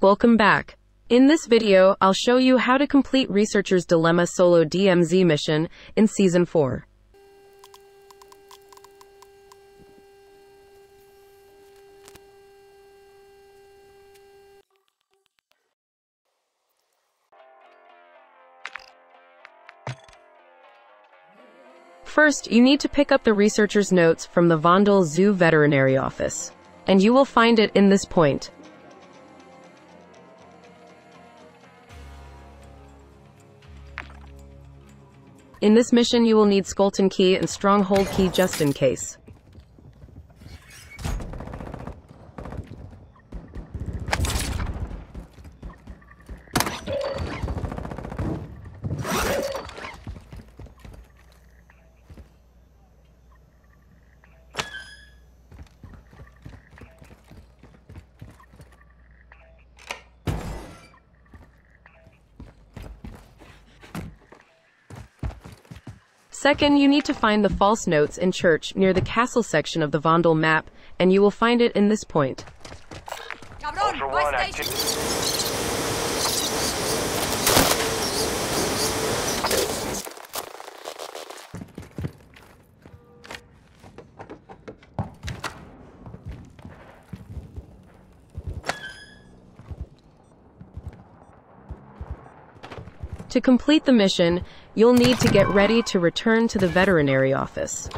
Welcome back. In this video, I'll show you how to complete Researcher's Dilemma Solo DMZ mission in Season 4. First, you need to pick up the researcher's notes from the Vondel Zoo Veterinary Office, and you will find it in this point. In this mission, you will need Skeleton Key and Stronghold Key just in case. Second, you need to find the false notes in church near the castle section of the Vondel map, and you will find it in this point. Cabrón, To complete the mission, you'll need to get ready to return to the veterinary office.